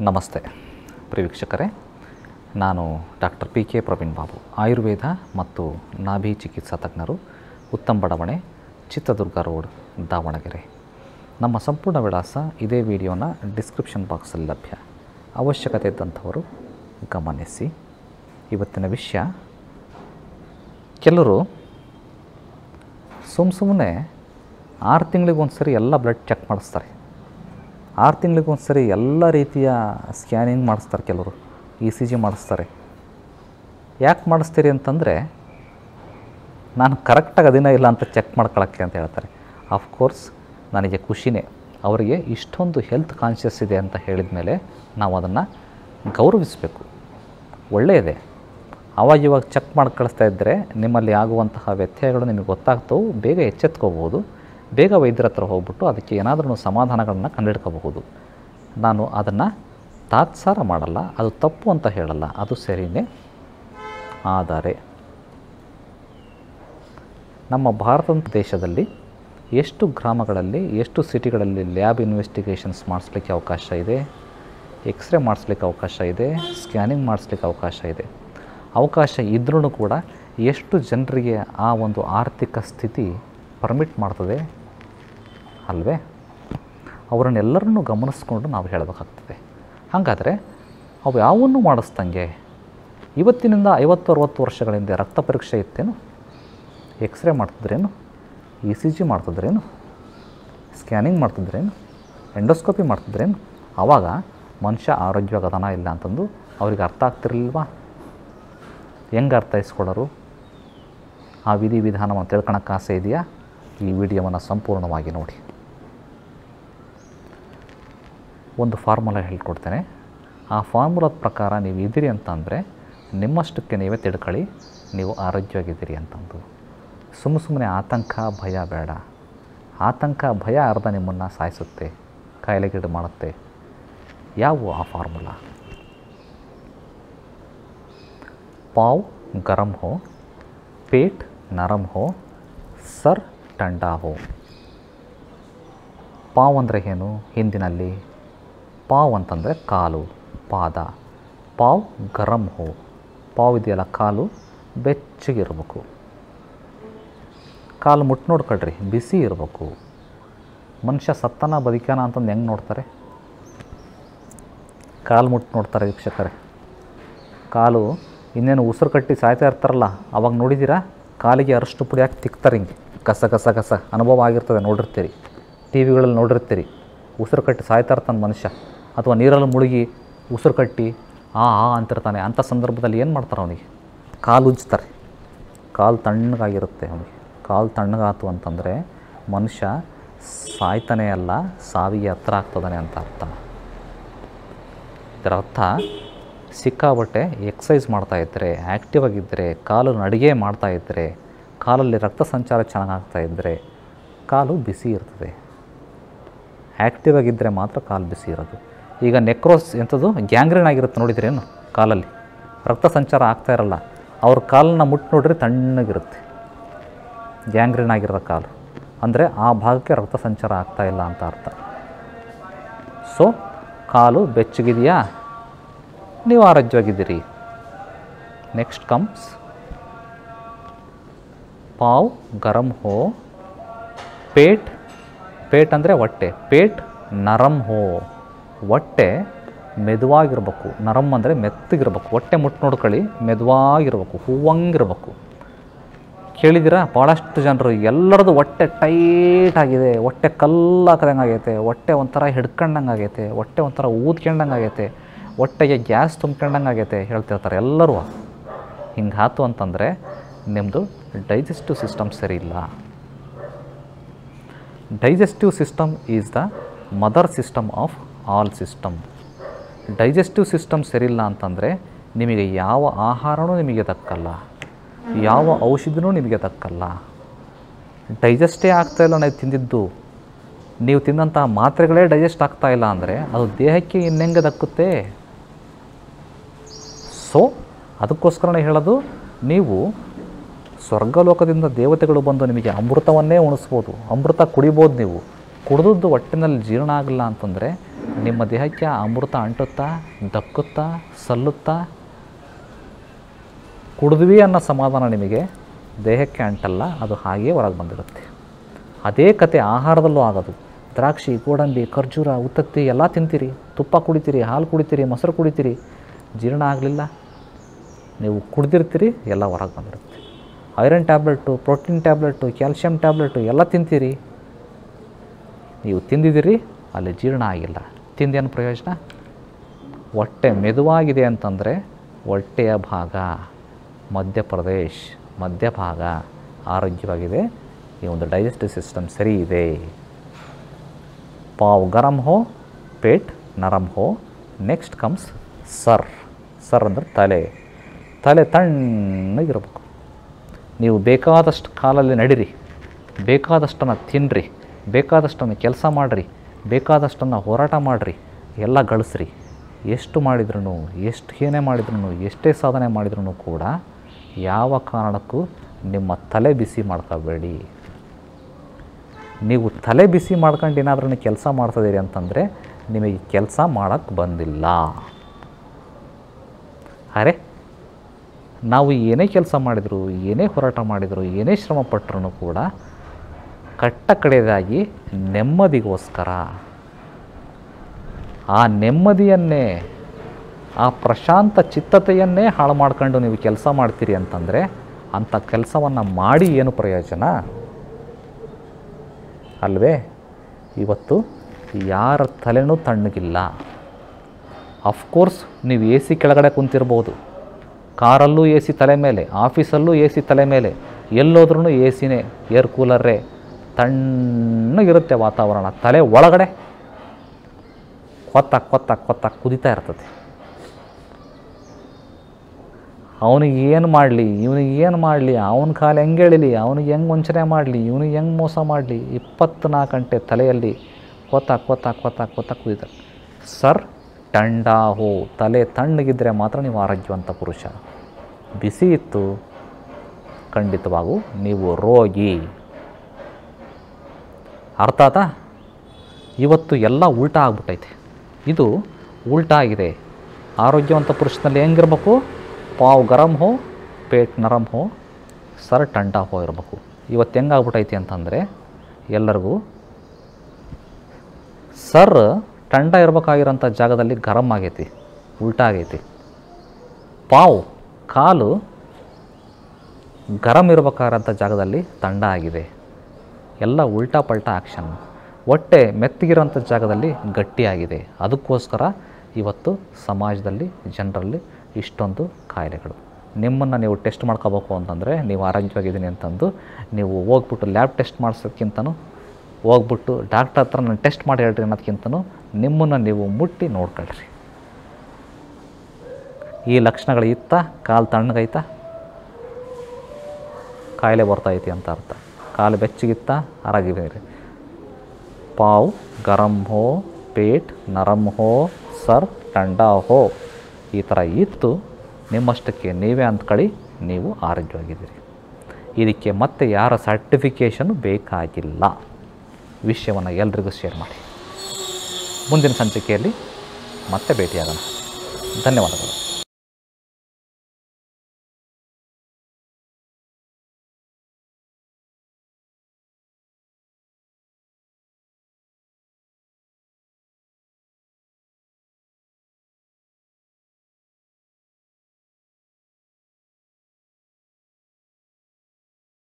ನಮಸ್ತೆ. ಪ್ರಿವೀಕ್ಷಕರೇ ನಾನು doctor P K Praveen Babu, Ayurveda ಮತ್ತು ನಾಭಿ ಚಿಕಿತ್ಸಾ ತಜ್ಞರು, ಉತ್ತಮ ಬಡಾವಣೆ, ಚಿತ್ರದುರ್ಗ ರೋಡ್, ದಾವಣಗೆರೆ. ನಮ್ಮ ಸಂಪೂರ್ಣ ವಿಳಾಸ ಇದೇ ವಿಡಿಯೋನ ಡಿಸ್ಕ್ರಿಪ್ಷನ್ ಬಾಕ್ಸಲ್ಲಿ ಲಭ್ಯ. ಅವಶ್ಯಕತೆ ಇದ್ದಂಥವರು ಗಮನಿಸಿ. ಇವತ್ತಿನ ವಿಷಯ, ಕೆಲವರು ಸುಮ್ಮ ಸುಮ್ಮನೆ ಆರು ತಿಂಗಳಿಗೊಂದು ಸರಿ ಎಲ್ಲ ಬ್ಲಡ್ ಚೆಕ್ ಮಾಡಿಸ್ತಾರೆ. ಆರು ತಿಂಗಳಿಗೊಂದು ಸರಿ ಎಲ್ಲ ರೀತಿಯ ಸ್ಕ್ಯಾನಿಂಗ್ ಮಾಡಿಸ್ತಾರೆ ಕೆಲವರು. ಇ ಸಿ ಜಿ ಮಾಡಿಸ್ತಾರೆ. ಯಾಕೆ ಮಾಡಿಸ್ತೀರಿ ಅಂತಂದರೆ, ನಾನು ಕರೆಕ್ಟಾಗಿ ಅದಿನ ಇಲ್ಲ ಅಂತ ಚೆಕ್ ಮಾಡ್ಕೊಳಕ್ಕೆ ಅಂತ ಹೇಳ್ತಾರೆ. ಆಫ್ಕೋರ್ಸ್ ನನಗೆ ಖುಷಿನೇ. ಅವರಿಗೆ ಇಷ್ಟೊಂದು ಹೆಲ್ತ್ ಕಾನ್ಷಿಯಸ್ ಇದೆ ಅಂತ ಹೇಳಿದ ಮೇಲೆ ನಾವು ಅದನ್ನು ಗೌರವಿಸಬೇಕು. ಒಳ್ಳೆಯದೇ ಅವಾಗ ಇವಾಗ ಚೆಕ್ ಮಾಡಿ ಕಳಿಸ್ತಾ ಇದ್ದರೆ ನಿಮ್ಮಲ್ಲಿ ಆಗುವಂತಹ ವ್ಯತ್ಯಯಗಳು ನಿಮಗೆ ಗೊತ್ತಾಗ್ತವೆ, ಬೇಗ ಎಚ್ಚೆತ್ಕೋಬೋದು. ಬೇಗ ವೈದ್ಯರ ಹತ್ರ ಹೋಗ್ಬಿಟ್ಟು ಅದಕ್ಕೆ ಏನಾದರೂ ಸಮಾಧಾನಗಳನ್ನು ಕಂಡುಹಿಡ್ಕೋಬಹುದು ನಾನು ಅದನ್ನು ತಾತ್ಸಾರ ಮಾಡಲ್ಲ, ಅದು ತಪ್ಪು ಅಂತ ಹೇಳಲ್ಲ, ಅದು ಸರಿಯೇ ಆದರೆ ನಮ್ಮ ಭಾರತ ದೇಶದಲ್ಲಿ ಎಷ್ಟು ಗ್ರಾಮಗಳಲ್ಲಿ, ಎಷ್ಟು ಸಿಟಿಗಳಲ್ಲಿ ಲ್ಯಾಬ್ ಇನ್ವೆಸ್ಟಿಗೇಷನ್ಸ್ ಮಾಡಿಸ್ಲಿಕ್ಕೆ ಅವಕಾಶ ಇದೆ, ಎಕ್ಸ್ರೇ ಮಾಡಿಸ್ಲಿಕ್ಕೆ ಅವಕಾಶ ಇದೆ, ಸ್ಕ್ಯಾನಿಂಗ್ ಮಾಡಿಸ್ಲಿಕ್ಕೆ ಅವಕಾಶ ಇದೆ? ಅವಕಾಶ ಇದ್ರೂ ಕೂಡ ಎಷ್ಟು ಜನರಿಗೆ ಆ ಒಂದು ಆರ್ಥಿಕ ಸ್ಥಿತಿ ಪರ್ಮಿಟ್ ಮಾಡ್ತದೆ? ಅಲ್ವೇ? ಅವರನ್ನೆಲ್ಲರನ್ನೂ ಗಮನಿಸ್ಕೊಂಡು ನಾವು ಹೇಳಬೇಕಾಗ್ತದೆ. ಹಾಗಾದರೆ ಅವು ಯಾವನ್ನೂ ಮಾಡಿಸ್ದಂಗೆ? ಇವತ್ತಿನಿಂದ ಐವತ್ತು ಅರುವತ್ತು ವರ್ಷಗಳ ಹಿಂದೆ ರಕ್ತ ಪರೀಕ್ಷೆ ಇತ್ತೇನು? ಎಕ್ಸ್ರೇ ಮಾಡ್ತಿದ್ರೇನು? ಇ ಸಿ ಜಿ ಮಾಡ್ತಿದ್ರೇನು? ಸ್ಕ್ಯಾನಿಂಗ್ ಮಾಡ್ತಿದ್ರೇನು? ಎಂಡೋಸ್ಕೋಪಿ ಮಾಡ್ತಿದ್ರೇನು? ಆವಾಗ ಮನುಷ್ಯ ಆರೋಗ್ಯವಾಗದನ ಇಲ್ಲ ಅಂತಂದು ಅವ್ರಿಗೆ ಅರ್ಥ ಆಗ್ತಿರ್ಲಿಲ್ವಾ? ಹೆಂಗೆ ಅರ್ಥೈಸ್ಕೊಳ್ಳೋರು? ಆ ವಿಧಿ ವಿಧಾನವನ್ನು ತಿಳ್ಕೊಳಕ್ಕೆ ಆಸೆ ಇದೆಯಾ? ಈ ವಿಡಿಯೋವನ್ನು ಸಂಪೂರ್ಣವಾಗಿ ನೋಡಿ. ಒಂದು ಫಾರ್ಮುಲಾ ಹೇಳ್ಕೊಡ್ತೇನೆ. ಆ ಫಾರ್ಮುಲಾದ ಪ್ರಕಾರ ನೀವು ಇದ್ದೀರಿ ಅಂತಂದರೆ ನಿಮ್ಮಷ್ಟಕ್ಕೆ ನೀವೇ ತಿಳ್ಕೊಳ್ಳಿ, ನೀವು ಆರೋಗ್ಯವಾಗಿದ್ದೀರಿ ಅಂತಂದು. ಸುಮ್ಮ ಸುಮ್ಮನೆ ಆತಂಕ, ಭಯ ಬೇಡ. ಆತಂಕ, ಭಯ ಅರ್ಧ ನಿಮ್ಮನ್ನು ಸಾಯಿಸುತ್ತೆ, ಕಾಯಿಲೆಗೀಡು ಮಾಡುತ್ತೆ. ಯಾವುವು ಆ ಫಾರ್ಮುಲಾ? ಪಾವ್ ಗರಂ ಹೋ, ಪೇಟ್ ನರಂ ಹೋ, ಸರ್ ಟಂಡಾ ಹೋ. ಪಾವ್ ಅಂದರೆ ಏನು? ಹಿಂದಿನಲ್ಲಿ ಪಾವ್ ಅಂತಂದರೆ ಕಾಲು, ಪಾದ. ಪಾವ್ ಗರಂ ಹೋ. ಪಾವ್ ಇದೆಯಲ್ಲ ಕಾಲು? ಬೆಚ್ಚಗಿರ್ಬೇಕು ಕಾಲು ಮುಟ್ಟು ನೋಡ್ಕೊಳ್ರಿ, ಬಿಸಿ ಇರಬೇಕು. ಮನುಷ್ಯ ಸತ್ತನ ಬದುಕ್ಯಾನ ಅಂತಂದು ಹೆಂಗೆ ನೋಡ್ತಾರೆ? ಕಾಲು ಮುಟ್ಟು ನೋಡ್ತಾರೆ ವೀಕ್ಷಕರೇ. ಕಾಲು ಇನ್ನೇನು ಉಸಿರು ಕಟ್ಟಿ ಸಾಯ್ತಾ ಇರ್ತಾರಲ್ಲ, ಅವಾಗ ನೋಡಿದ್ದೀರಾ ಕಾಲಿಗೆ ಅರಷ್ಟು ಪುಡಿ ಹಾಕಿ ತಿಕ್ತಾರೆ ಹಿಂಗೆ. ಕಸ ಕಸ ಕಸ. ಅನುಭವ ಆಗಿರ್ತದೆ, ನೋಡಿರ್ತೀರಿ. ಟಿ ವಿಗಳಲ್ಲಿ ನೋಡಿರ್ತೀರಿ. ಉಸಿರು ಕಟ್ಟಿ ಸಾಯ್ತಾ ಇರ್ತಾನೆ ಮನುಷ್ಯ. ಅಥವಾ ನೀರಲ್ಲಿ ಮುಳುಗಿ ಉಸಿರು ಕಟ್ಟಿ ಆ ಆ ಅಂತಿರ್ತಾನೆ. ಅಂಥ ಸಂದರ್ಭದಲ್ಲಿ ಏನು ಮಾಡ್ತಾರೆ ಅವನಿಗೆ? ಕಾಲು ಉಜ್ಜುತ್ತಾರೆ ಕಾಲು ತಣ್ಣಗಾಗಿರುತ್ತೆ ಅವನಿಗೆ. ಕಾಲು ತಣ್ಣಗಾತು ಅಂತಂದರೆ ಮನುಷ್ಯ ಸಾಯ್ತಾನೆ ಅಲ್ಲ, ಸಾವಿಗೆ ಹತ್ರ ಆಗ್ತದಾನೆ ಅಂತ ಅರ್ಥ. ಇದರ ಅರ್ಥ ಸಿಕ್ಕಾಬಟ್ಟೆ ಎಕ್ಸಸೈಸ್ ಮಾಡ್ತಾಯಿದ್ದರೆ ಆ್ಯಕ್ಟಿವ್ ಆಗಿದ್ದರೆ ಕಾಲು ನಡಿಗೆ ಮಾಡ್ತಾಯಿದ್ದರೆ ಕಾಲಲ್ಲಿ ರಕ್ತ ಸಂಚಾರ ಚೆನ್ನಾಗಾಗ್ತಾ ಇದ್ದರೆ ಕಾಲು ಬಿಸಿ ಇರ್ತದೆ. ಆ್ಯಕ್ಟಿವ್ ಆಗಿದ್ದರೆ ಮಾತ್ರ ಕಾಲು ಬಿಸಿ ಇರೋದು. ಈಗ ನೆಕ್ರೋಸ್ ಎಂಥದ್ದು ಗ್ಯಾಂಗ್ರೀನ್ ಆಗಿರುತ್ತೆ ನೋಡಿದ್ರೇನು ಕಾಲಲ್ಲಿ. ರಕ್ತ ಸಂಚಾರ ಆಗ್ತಾ ಇರಲ್ಲ. ಅವ್ರ ಕಾಲನ್ನ ಮುಟ್ಟು ನೋಡ್ರಿ ತಣ್ಣಗಿರುತ್ತೆ. ಗ್ಯಾಂಗ್ರೀನ್ ಆಗಿರೋ ಕಾಲು. ಅಂದರೆ ಆ ಭಾಗಕ್ಕೆ ರಕ್ತ ಸಂಚಾರ ಆಗ್ತಾ ಇಲ್ಲ ಅಂತ ಅರ್ಥ. ಸೊ ಕಾಲು ಬೆಚ್ಚಗಿದೆಯಾ? ನೀವು ಆರೋಗ್ಯವಾಗಿದ್ದೀರಿ. ನೆಕ್ಸ್ಟ್ ಕಮ್ಸ್ ಪಾವ್, ಗರಂ, ಹೋ. ಪೇಟ್ ಪೇಟ್ ಅಂದರೆ ಹೊಟ್ಟೆ. ಪೇಟ್, ನರಂ, ಹೋ. ಹೊಟ್ಟೆ ಮೆದುವಾಗಿರ್ಬೇಕು. ನರಮ್ ಅಂದರೆ ಮೆತ್ತಗಿರ್ಬೇಕು. ಹೊಟ್ಟೆ ಮುಟ್ಟು ನೋಡ್ಕೊಳ್ಳಿ ಮೆದುವಾಗಿರ್ಬೇಕು, ಹೂವಂಗಿರ್ಬೇಕು. ಕೇಳಿದಿರಾ ಭಾಳಷ್ಟು ಜನರು ಎಲ್ಲರದು ಹೊಟ್ಟೆ ಟೈಟ್ ಆಗಿದೆ. ಹೊಟ್ಟೆ ಕಲ್ಲಾಕದಂಗೆ ಆಗೈತೆ ಹೊಟ್ಟೆ ಒಂಥರ ಹಿಡ್ಕೊಂಡಂಗೆ ಆಗೈತೆ ಹೊಟ್ಟೆ ಒಂಥರ ಊದ್ಕೊಂಡಂಗೆ ಆಗೈತೆ ಹೊಟ್ಟೆಗೆ ಗ್ಯಾಸ್ ತುಂಬ್ಕೊಂಡಂಗೆ ಆಗೈತೆ ಹೇಳ್ತಿರ್ತಾರೆ ಎಲ್ಲರೂ. ಹಿಂಗೆ ಆತು ಅಂತಂದರೆ ನಿಮ್ಮದು ಡೈಜೆಸ್ಟಿವ್ ಸಿಸ್ಟಮ್ ಸರಿ ಇಲ್ಲ. Digestive system is the mother system of all system. Digestive system ಸರಿಯಿಲ್ಲ ಅಂತಂದರೆ ನಿಮಗೆ ಯಾವ ಆಹಾರವೂ ನಿಮಗೆ ದಕ್ಕಲ್ಲ ಯಾವ ಔಷಧಿನೂ ನಿಮಗೆ ದಕ್ಕಲ್ಲ ಡೈಜೆಸ್ಟೇ ಆಗ್ತಾಯಿಲ್ಲ ನಾವು ತಿಂದಿದ್ದು. ನೀವು ತಿಂದಂತಹ ಮಾತ್ರೆಗಳೇ ಡೈಜೆಸ್ಟ್ ಆಗ್ತಾ ಇಲ್ಲ ಅಂದರೆ ಅದು ದೇಹಕ್ಕೆ ಇನ್ನೆಂಗೆ ದಕ್ಕುತ್ತೆ? ಸೊ ಅದಕ್ಕೋಸ್ಕರನೇ ಹೇಳೋದು, ನೀವು ಸ್ವರ್ಗಲೋಕದಿಂದ ದೇವತೆಗಳು ಬಂದು ನಿಮಗೆ ಅಮೃತವನ್ನೇ ಉಣಿಸ್ಬೋದು. ಅಮೃತ ಕುಡಿಬೋದು ನೀವು. ಕುಡಿದದ್ದು ಹೊಟ್ಟೆನಲ್ಲಿ ಜೀರ್ಣ ಆಗಲ್ಲ ಅಂತಂದರೆ ನಿಮ್ಮ ದೇಹಕ್ಕೆ ಅಮೃತ ಅಂಟುತ್ತಾ, ದಕ್ಕುತ್ತಾ, ಸಲ್ಲುತ್ತಾ? ಕುಡಿದ್ವಿ ಅನ್ನೋ ಸಮಾಧಾನ ನಿಮಗೆ ದೇಹಕ್ಕೆ ಅಂಟಲ್ಲ, ಅದು ಹಾಗೇ ಹೊರಗೆ ಬಂದಿರುತ್ತೆ. ಅದೇ ಕತೆ ಆಹಾರದಲ್ಲೂ ಆಗೋದು ದ್ರಾಕ್ಷಿ, ಗೋಡಂಬಿ, ಖರ್ಜೂರ, ಉತ್ತತ್ತಿ ಎಲ್ಲ ತಿಂತೀರಿ. ತುಪ್ಪ ಕುಡಿತೀರಿ, ಹಾಲು ಕುಡಿತೀರಿ, ಮೊಸರು ಕುಡಿತೀರಿ. ಜೀರ್ಣ ಆಗಲಿಲ್ಲ. ನೀವು ಕುಡ್ದಿರ್ತೀರಿ, ಎಲ್ಲ ಹೊರಗೆ ಬಂದಿರುತ್ತೆ. Iron tablet, protein tablet, calcium tablet ಎಲ್ಲ ತಿಂತೀರಿ. ನೀವು ತಿಂದಿದ್ದೀರಿ ಅಲ್ಲಿ ಜೀರ್ಣ ಆಗಿಲ್ಲ. ತಿಂದೇನು ಪ್ರಯೋಜನ? ಹೊಟ್ಟೆ ಮೆದುವಾಗಿದೆ ಅಂತಂದರೆ ಹೊಟ್ಟೆಯ ಭಾಗ, ಮಧ್ಯಪ್ರದೇಶ್, ಮಧ್ಯಭಾಗ ಆರೋಗ್ಯವಾಗಿದೆ. ಈ ಒಂದು ಡೈಜೆಸ್ಟಿವ್ ಸಿಸ್ಟಮ್ ಸರಿ ಇದೆ. ಪಾವ್ ಗರಂ ಹೋ, ಪೇಟ್ ನರಂ ಹೋ, ನೆಕ್ಸ್ಟ್ ಕಮ್ಸ್ ಸರ್. ಸರ್ ಅಂದರೆ ತಲೆ. ತಲೆ ತಣ್ಣಗಿರಬೇಕು. ನೀವು ಬೇಕಾದಷ್ಟು ಕಾಲಲ್ಲಿ ನಡೀರಿ. ಬೇಕಾದಷ್ಟನ್ನು ತಿನ್ನಿರಿ ಬೇಕಾದಷ್ಟನ್ನು ಕೆಲಸ ಮಾಡಿರಿ. ಬೇಕಾದಷ್ಟನ್ನು ಹೋರಾಟ ಮಾಡಿರಿ, ಎಲ್ಲ ಗಳಿಸ್ರಿ. ಎಷ್ಟು ಮಾಡಿದ್ರೂ ಎಷ್ಟು ಏನೇ ಮಾಡಿದ್ರೂ ಎಷ್ಟೇ ಸಾಧನೆ ಮಾಡಿದ್ರೂ ಕೂಡ ಯಾವ ಕಾರಣಕ್ಕೂ ನಿಮ್ಮ ತಲೆ ಬಿಸಿ ಮಾಡ್ಕೋಬೇಡಿ. ನೀವು ತಲೆ ಬಿಸಿ ಮಾಡ್ಕೊಂಡು ಏನಾದ್ರೂ ಕೆಲಸ ಮಾಡ್ತಿದ್ದೀರಿ ಅಂತಂದರೆ ನಿಮಗೆ ಕೆಲಸ ಮಾಡೋಕ್ಕೆ ಬಂದಿಲ್ಲ. ಅರೆ, ನಾವು ಏನೇ ಕೆಲಸ ಮಾಡಿದರೂ, ಏನೇ ಹೋರಾಟ ಮಾಡಿದರೂ, ಏನೇ ಶ್ರಮ ಪಟ್ಟರೂ ಕೂಡ ಕಟ್ಟ ಕಡೆಯದಾಗಿ ನೆಮ್ಮದಿಗೋಸ್ಕರ. ಆ ನೆಮ್ಮದಿಯನ್ನೇ, ಆ ಪ್ರಶಾಂತ ಚಿತ್ತತೆಯನ್ನೇ ಹಾಳು ಮಾಡ್ಕೊಂಡು ನೀವು ಕೆಲಸ ಮಾಡ್ತೀರಿ ಅಂತಂದರೆ ಅಂಥ ಕೆಲಸವನ್ನು ಮಾಡಿ ಏನು ಪ್ರಯೋಜನ? ಅಲ್ವೇ? ಇವತ್ತು ಯಾರ ತಲೆನೂ ತಣ್ಣಗಿಲ್ಲ. ಅಫ್ಕೋರ್ಸ್ ನೀವು ಎ ಸಿ ಕೆಳಗಡೆ ಕುಂತಿರ್ಬೋದು. ಕಾರಲ್ಲೂ ಎ ಸಿ ತಲೆ ಮೇಲೆ, ಆಫೀಸಲ್ಲೂ ಎ ಸಿ ತಲೆ ಮೇಲೆ ಎಲ್ಲೋದ್ರೂ ಎ ಸಿನೇ ಏರ್ ಕೂಲರೇ ತಣ್ಣಗಿರುತ್ತೆ ವಾತಾವರಣ. ತಲೆ ಒಳಗಡೆ ಕೊತ್ತ ಕೊತ್ತ ಕೊತ್ತ ಕುದಿತಾ ಇರ್ತದೆ. ಅವನಿಗೆ ಏನು ಮಾಡಲಿ, ಇವನಿಗೆ ಏನು ಮಾಡಲಿ, ಅವನ ಕಾಲು ಹೆಂಗೆ ಎಳಿಲಿ ಅವನಿಗೆ ಹೆಂಗೆ ವಂಚನೆ ಮಾಡಲಿ, ಇವನಿಗೆ ಹೆಂಗೆ ಮೋಸ ಮಾಡಲಿ, ಇಪ್ಪತ್ನಾಲ್ಕು ಗಂಟೆ ತಲೆಯಲ್ಲಿ ಕೊತ್ತ ಕೊತ್ತ ಕೊತ್ತ ಕೊತ್ತ ಕುದಿತಾರೆ. ಸರ್, ಟಂಡಾ, ಹೋ, ತಲೆ ತಣ್ಣಗಿದ್ದರೆ ಮಾತ್ರ ನೀವು ಆರೋಗ್ಯವಂತ ಪುರುಷ. ಬಿಸಿ ಇತ್ತು, ಖಂಡಿತವಾಗೂ ನೀವು ರೋಗಿ. ಅರ್ಥ ಆತಾ? ಇವತ್ತು ಎಲ್ಲ ಉಲ್ಟಾ ಆಗ್ಬಿಟ್ಟೈತೆ. ಇದು ಉಲ್ಟಾ ಆಗಿದೆ. ಆರೋಗ್ಯವಂತ ಪುರುಷನಲ್ಲಿ ಹೆಂಗಿರ್ಬೇಕು? ಪಾವ್ ಗರಂ ಹೋ, ಪೇಟ್ ನರಂ ಹೋ, ಸರ್ ಟಂಡಾ ಹೋ ಇರಬೇಕು. ಇವತ್ತು ಹೆಂಗಾಗ್ಬಿಟ್ಟೈತಿ ಅಂತಂದರೆ ಎಲ್ಲರಿಗೂ ಸರ್ ಟಂಡ ಇರಬೇಕಾಗಿರೋಂಥ ಜಾಗದಲ್ಲಿ ಗರಂ ಆಗೈತಿ, ಉಲ್ಟಾ ಆಗೈತಿ. ಪಾವ್, ಕಾಲು ಗರಂ ಇರಬೇಕಾಗಿರೋಂಥ ಜಾಗದಲ್ಲಿ ತಂಡ ಆಗಿದೆ. ಎಲ್ಲ ಉಲ್ಟಾ ಪಲ್ಟಾ ಆ್ಯಕ್ಷನ್ ಹೊಟ್ಟೆ ಮೆತ್ತಗಿರೋಂಥ ಜಾಗದಲ್ಲಿ ಗಟ್ಟಿಯಾಗಿದೆ. ಅದಕ್ಕೋಸ್ಕರ ಇವತ್ತು ಸಮಾಜದಲ್ಲಿ ಜನರಲ್ಲಿ ಇಷ್ಟೊಂದು ಕಾಯಿಲೆಗಳು. ನಿಮ್ಮನ್ನು ನೀವು ಟೆಸ್ಟ್ ಮಾಡ್ಕೋಬೇಕು ಅಂತಂದರೆ ನೀವು ಆರೋಗ್ಯವಾಗಿದ್ದೀನಿ ಅಂತಂದು ನೀವು ಹೋಗ್ಬಿಟ್ಟು ಲ್ಯಾಬ್ ಟೆಸ್ಟ್ ಮಾಡಿಸೋದಕ್ಕಿಂತನೂ ಹೋಗ್ಬಿಟ್ಟು ಡಾಕ್ಟರ್ ಹತ್ರ ನಾನು ಟೆಸ್ಟ್ ಮಾಡಿ ಹೇಳ್ರಿ ಅನ್ನೋದಕ್ಕಿಂತನೂ ನಿಮ್ಮನ್ನು ನೀವು ಮುಟ್ಟಿ ನೋಡ್ಕೊಳ್ರಿ. ಈ ಲಕ್ಷಣಗಳು ಇತ್ತ? ಕಾಲು ತಣ್ಣಗೈತಾ ಕಾಯಿಲೆ ಬರ್ತಾ ಐತಿ ಅಂತ ಅರ್ಥ. ಕಾಲು ಬೆಚ್ಚಗಿತ್ತ ಆರಾಗಿದ್ದೀರಿ ಪಾವ್, ಗರಂ ಹೋ, ಪೇಟ್, ನರಂ ಹೋ, ಸರ್, ಟಂಡ ಹೋ. ಈ ಥರ ಇತ್ತು. ನಿಮ್ಮಷ್ಟಕ್ಕೆ ನೀವೇ ಅಂದ್ಕೊಳ್ಳಿ ನೀವು ಆರೋಗ್ಯವಾಗಿದ್ದೀರಿ. ಇದಕ್ಕೆ ಮತ್ತೆ ಯಾರ ಸರ್ಟಿಫಿಕೇಷನು ಬೇಕಾಗಿಲ್ಲ. ವಿಷಯವನ್ನು ಎಲ್ರಿಗೂ ಶೇರ್ ಮಾಡಿ. ಮುಂದಿನ ಸಂಚಿಕೆಯಲ್ಲಿ ಮತ್ತೆ ಭೇಟಿಯಾಗೋಣ. ಧನ್ಯವಾದಗಳು.